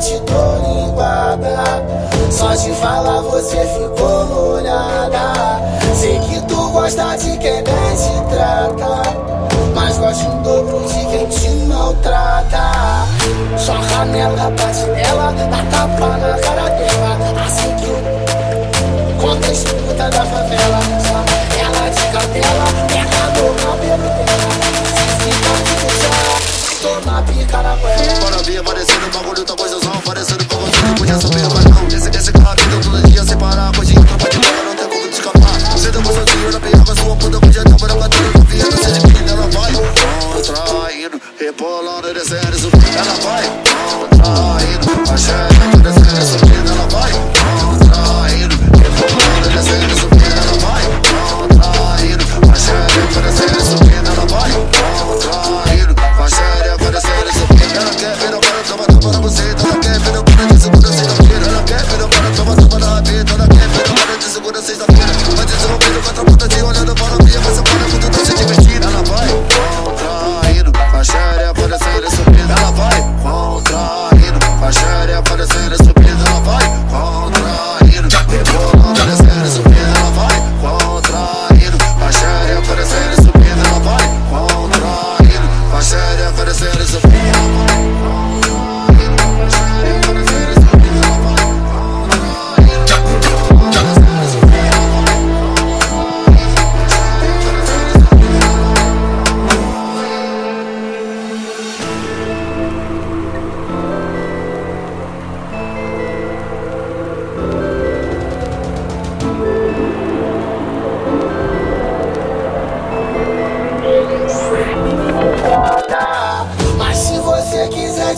te dou linguada. Só te falar você ficou molhada. Sei que tu gosta de quem bem te trata Mas gosto em dobro de quem te maltrata. Só nela, bate nela, dá tapa na cara dela. Assim que o conta escuta da favela Ela de cautela, pega no cabelo dela. Se fica de deixar, toma pica na goela. Bora vir aparecendo, o bagulho tá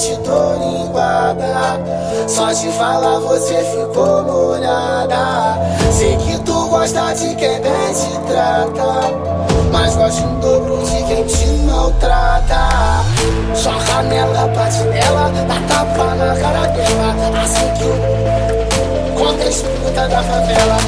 te dou linguada. Só te falar você ficou molhada. Sei que tu gosta de quem bem te trata Mas gosto em dobro de quem te maltrata. Só nela, bate nela, dá tapa na cara dela. Assim que o conta escuta da favela